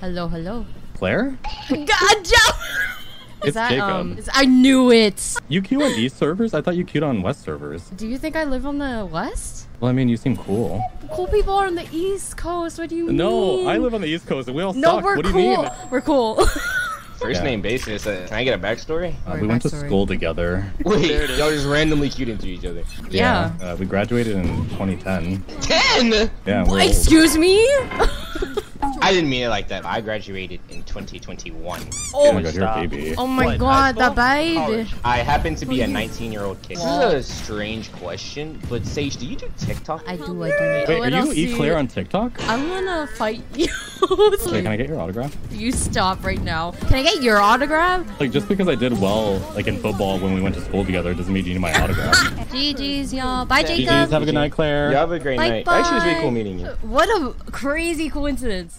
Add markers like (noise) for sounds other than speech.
Hello, hello. Claire? God, Joe! It's Is that, Jacob. um, is- I knew it. You queue on East servers? I thought you queued on West servers. Do you think I live on the west? Well, I mean, you seem cool. Cool people are on the east coast. What do you mean? No, I live on the East Coast and we all No, suck. we're what do cool. you mean? We're cool. (laughs) First Yeah. name basis. Uh, can I get a backstory? Uh, Or we went to school together. (laughs) Wait, There y'all just randomly queued into each other. yeah. Uh, we graduated in 2010. Ten. Yeah, we're old. Excuse me? (laughs) I didn't mean it like that. I graduated in 2021. Oh my god, you're a baby. Oh my What, god, the baby. I happen to be a 19 year old kid. Wow. This is a strange question, but Sage, do you do TikTok? I do, I do. Wait, What are you E Claire on TikTok? I'm gonna fight you. Wait, (laughs) can I get your autograph? you stop right now. Can I get your autograph? Like, just because I did well, like in football when we went to school together, doesn't mean you need my autograph. (laughs) GG's, y'all. Bye, GG's, Jacob. have a good night, Claire. You have a great Bye, night. Actually, it was really cool meeting you. What a crazy coincidence.